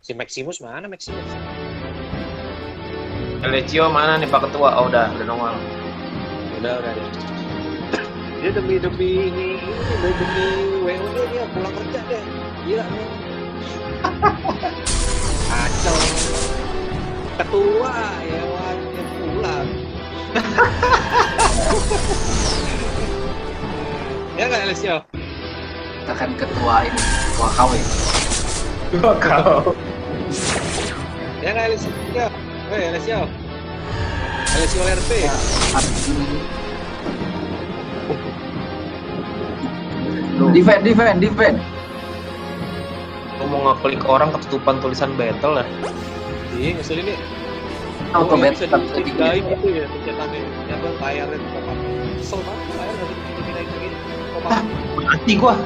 Si Maximus mana Maximus? Lecio mana nih Pak Ketua? Oh udah, udah nongol. Udah udah deh. Dia demi demi ini demi demi WO dia pulang kerja deh. Gila nih. Kacau. Ketua ya wajib pulang. ya nggak Alessio? Kita kan ketua ini, ketua KW. Dua kau. Ya nggak Alessio? Hei Alessio. Alessio RP. Defend, defend, defend. Lu mau ngeklik orang ketutupan tulisan battle ya? Iya ngeselin nih. Auto Oh, iya, bisa battle dipindahin gitu ya pencetannya. Ya bang, layar itu up. Kesel banget layar bisa dipindahin. Pop up. Mati gua.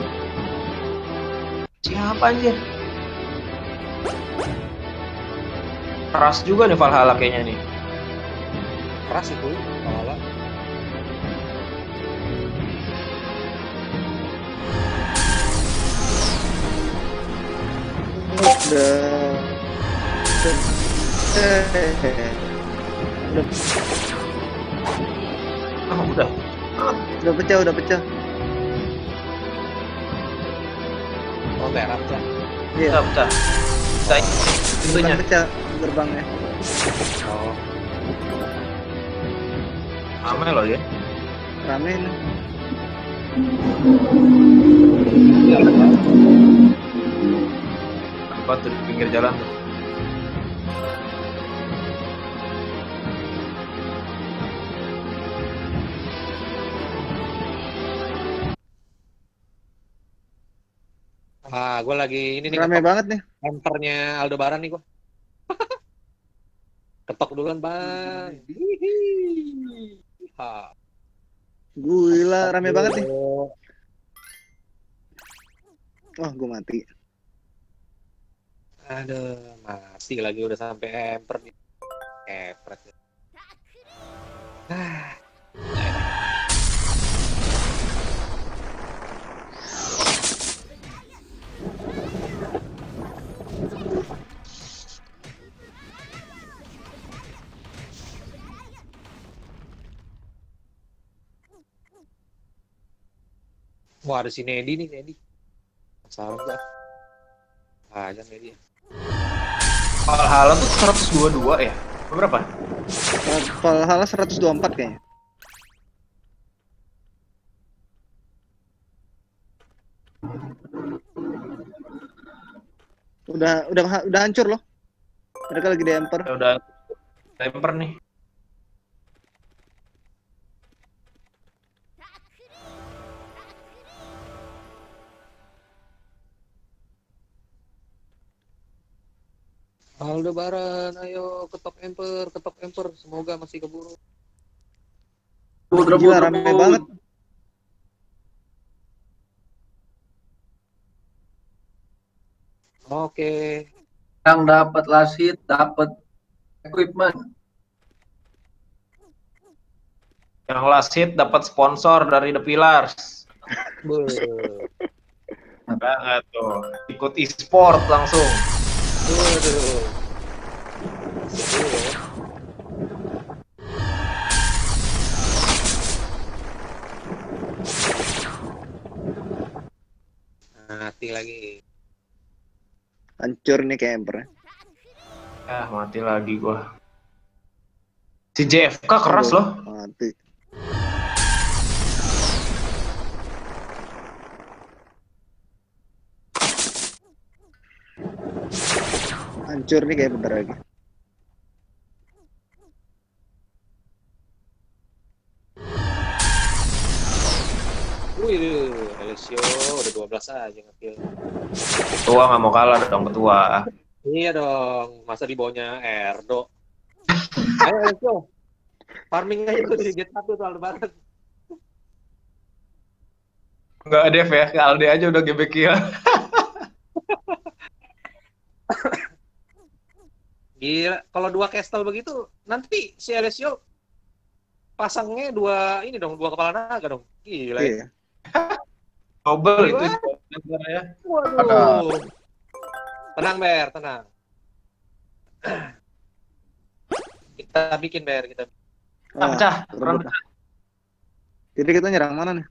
Siapa anjir? Keras juga nih Valhalla kayaknya nih. Keras itu, kepala. Udah. Udah, Ah, udah. udah pecah, udah pecah. Oh, merah cah. Iya, udah. Udah. Pintunya. pecah gerbangnya. Oh, Rame loh ya. Rame nih. Apa tuh di pinggir jalan tuh? Ah, gue lagi ini nih Rame banget nih. Hampernya Aldebaran nih gue. Ketok dulu kan bang. Ha. Gila, rame banget nih. Oh, Wah, gue mati. Aduh, mati lagi udah sampai emper nih. Kepret. Ah. Wah, ada si Nedi nih, Nedi. Salah gak? Ah, jangan Nedi. Valhalla tuh 122 ya? Berapa? Valhalla 124 kayaknya. Udah udah udah hancur loh. Mereka lagi di emper. Ya udah temper nih. Aldebaran, ayo ketok emper, ketok emper. Semoga masih keburu. Gila rame banget. Oke. Yang dapat lasit, dapat equipment. Yang last hit dapat sponsor dari The Pillars. Banget tuh. Ikut e-sport langsung. Waduh. Mati lagi. Hancur nih kayak emper. Ah, mati lagi gua. Si JFK keras loh. Mati. Hancur nih kayak bentar lagi. Wih, Alessio udah 12 aja ngekill. Ketua nggak mau kalah dong ketua. Iya dong, masa di bawahnya Erdo. Ayo Alessio, farming aja tuh di Get 1 tuh Aldebaran. Nggak Dev ya, ke Alde aja udah gebek kill. Gila, kalau dua castle begitu, nanti si Alessio pasangnya dua ini dong, dua kepala naga dong. Gila ya. Double itu sebenarnya. Waduh. Tenang Ber, tenang. Kita bikin Ber, kita Ah, pecah. Peran rebut. Jadi kita nyerang mana nih?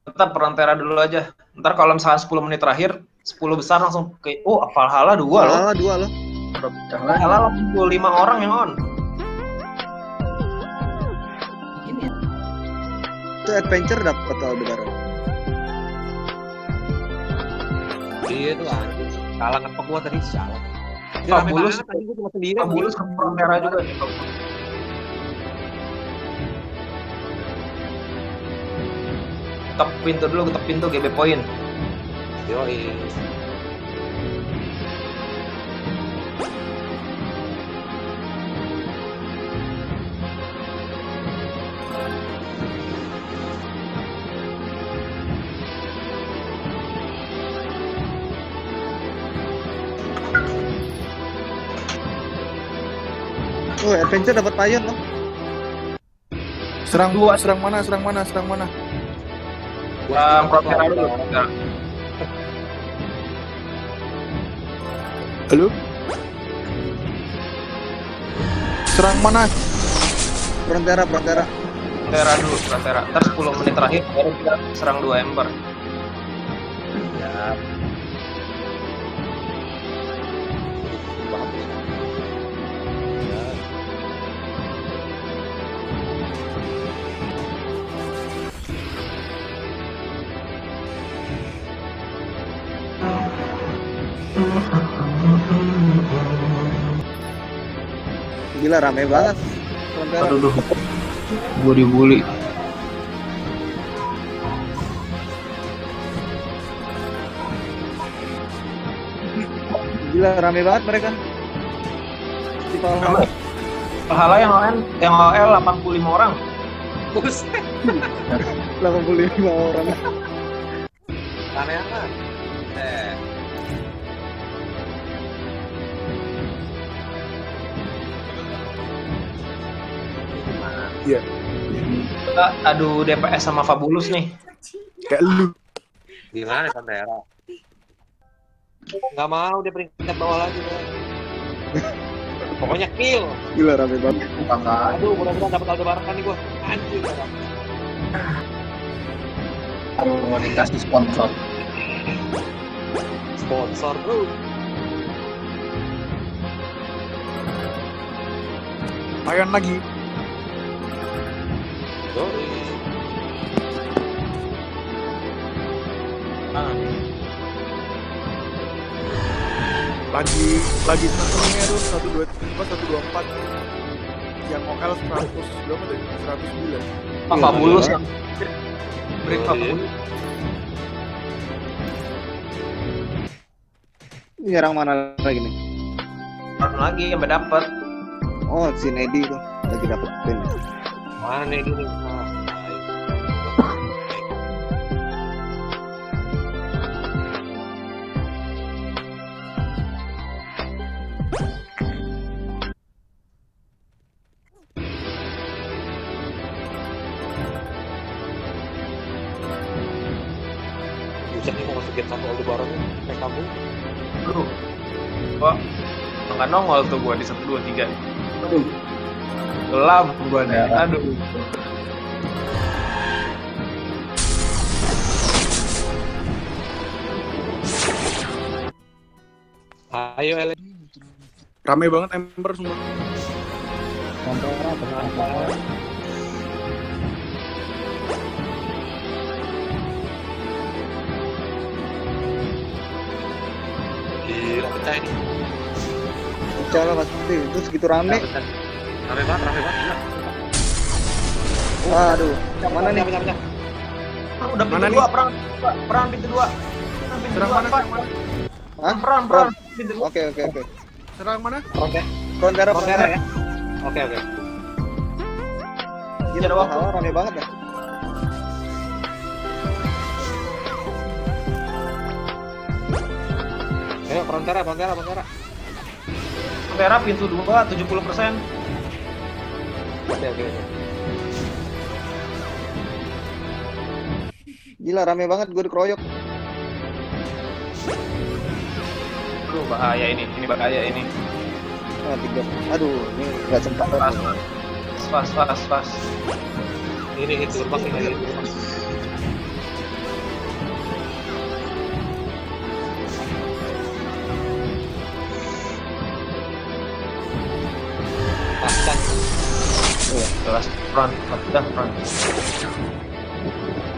tetap peran Tera dulu aja. Ntar kalau misalnya 10 menit terakhir, 10 besar langsung ke oh Valhalla dua loh. Ah, dua loh. Pecah. Valhalla langsung 25 orang yang on. Itu adventure dapat Aldebaran. Iya tuh anjing. Kalah ngepek gua tadi salah. Pak rame Bulus- tadi gua cuma sendiri. Pak Bulus ke Tera juga nih. Ketok pintu dulu, ketok pintu GB point. Yoi. Oh, adventure dapat payon loh. Serang dua, serang mana, serang mana, serang mana. Peran Tera dulu. Halo? Serang mana? Frontera, Frontera. Tera dulu, peran Tera. Ntar 10 menit terakhir baru kita serang dua ember. Gila rame banget. Aduh, duh. Gue dibully. Gila rame banget mereka. Di. Valhalla yang OL, yang OL 85 orang. Buset. 85 orang. Rame amat. Kita adu DPS sama Fabulus nih. Kayak lu. Gimana Pantera? Nggak mau dia peringkat bawah lagi. Pokoknya kill. Gila rame banget. Ada. Aduh, mudah-mudahan dapat Aldebaran kan nih gua. Anjir. gua. Mau dikasih sponsor. Sponsor bro. Payon lagi. Yoi. Ah, Lagi, lagi senengnya tuh satu dua tiga, satu dua empat. Yang OL seratus berapa tadi? Seratus sembilan. Pak Iya, Fabulus iya. yang break Iya. Fabulus. Ini nyerang mana lagi nih? Run lagi sampai dapet. Oh, si Nedi tuh lagi dapet pin. Mana Buset nih mau masukin satu Aldebaran kayak kamu. Aduh. Kok nggak nongol tuh gua di 1 2 3. Aduh. Gelap gua nih. Ya. Aduh. Ayo Ele. Rame banget Ember semua. Frontera, Frontera. Gila pecah ini. Pecah lah pasti. Itu segitu rame. Pecah, pecah. Rame banget, rame banget. Gila. Waduh, mana nih? Pecah, pecah. Ah, Udah pintu Mana dua, perang perang pintu dua. Perang pintu Serang dua, mana? Hah? Perang, perang pintu dua. Oke, oke, oke. Serang mana? Frontera, Frontera Frontera. ya. Oke, oke. Gila, Ada waktu. Rame banget ya. Ayo Frontera, Frontera, Frontera. Tera pintu dua 70 persen. Oke, oke, oke. Gila rame banget gue dikeroyok. Aduh bahaya ini, ini bahaya ini. cuma tiga. Aduh, ini nggak sempat. Pas, pas, pas, pas. Ini itu urbak ini itu. Jelas front, udah front.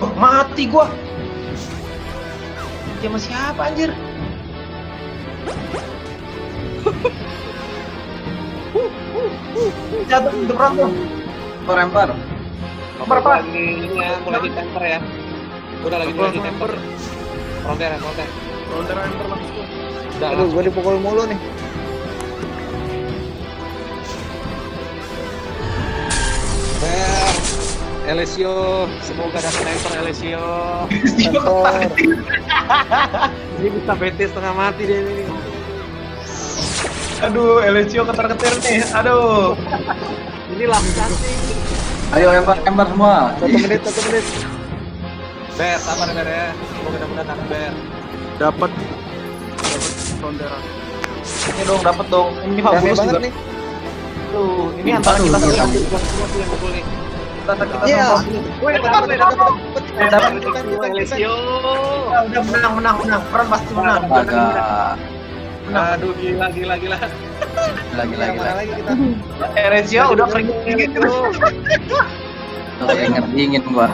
Oh, mati gua. Dia sama siapa anjir? Jatuh untuk front tuh. Lempar. Lempar, Pak. Ya, mulai di temper ya. Udah lagi mulai di temper. Fronter ya, fronter. Frontier Emperor langsung. Udah Aduh, gue dipukul mulu nih. Ber. Alessio, semoga ada sniper Alessio. Motor. Ini bisa BT setengah mati dia ini. Aduh, Elencio ketar-ketir nih. Aduh. Ini langsung. Ayo lempar lempar semua. Satu menit, satu menit. Ber, sabar Ber ya. Semoga mudah-mudahan ada Ber. Dapat. Dapat. Ini dong, dapat dong. Ini Fabulous banget juga. nih. Tuh, ini antara kita. Semua yang mukul nih. kita Eh. Kita. Ah, udah menang, menang, menang. Peran pasti menang. Menang. Aduh, gila, gila, gila. Lagi lagi lagi. lagi kita? Elencio udah keringet gitu. Tuh keringet dingin gua.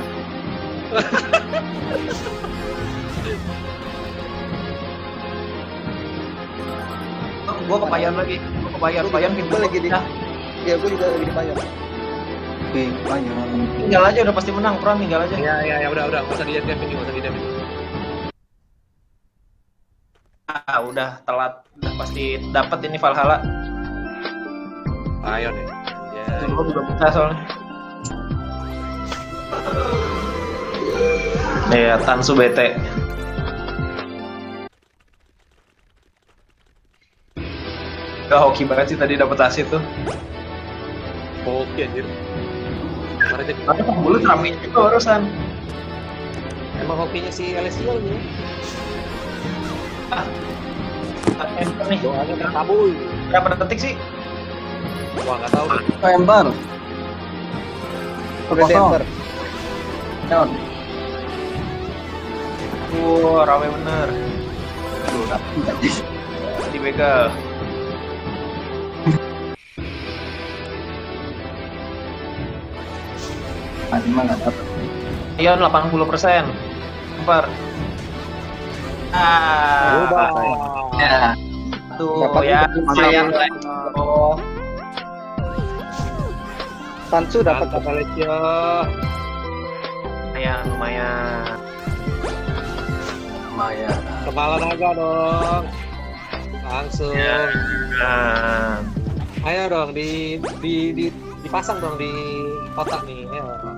Gua kepayan lagi. Gua kepayan, kepayan pintu. Lagi di- Ya, gue juga lagi dipayar. Oke, ayo. tinggal aja udah pasti menang. Peran tinggal aja. Ya, ya, ya, udah, udah. Nggak usah diam ini, nggak usah diam ini. Ah, udah telat. Udah pasti dapat ini Valhalla. Ayo nih. Ya, Gua juga bisa soalnya. Iya, Tansu BT. Udah hoki banget sih tadi dapat asit tuh. Oke anjir. Tapi pembulu rame juga urusan. emang hokinya si Alessio ini. Enter nih. Doanya terkabul. Berapa detik sih? Wah, nggak tahu. Kosong. Denver. Down. Wah, rame bener. Aduh. Di begal. Masih mah nggak dapat. Ion 80 persen. Lempar. Ah. Ya. tuh Dapat ya, lumayan lah. Oh, Tansu dapat Mantap Alessio. lumayan, lumayan. Lumayan. Kepala naga dong. Langsung. Ya. Nah, Ayo dong di di di dipasang dong di kotak nih. Ayo.